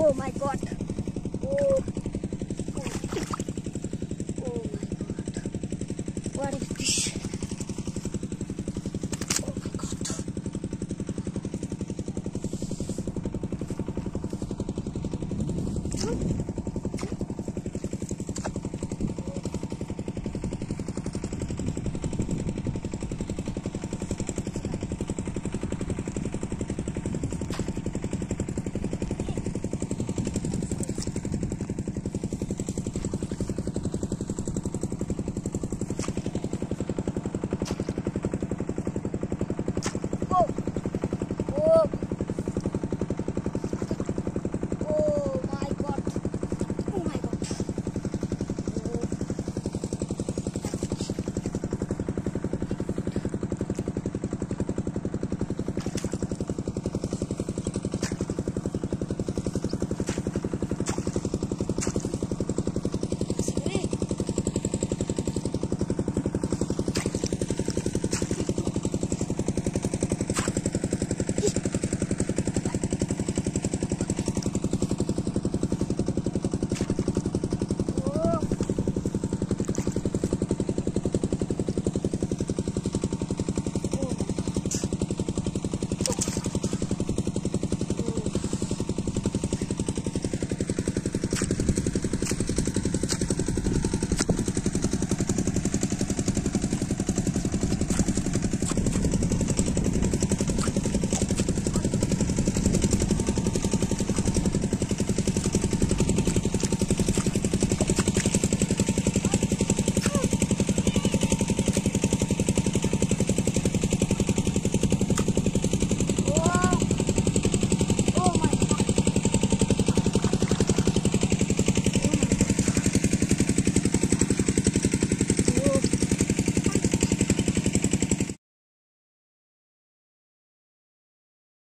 Oh my god. Oh. Oh. Oh my god. What is this? Oh my god. Hmm?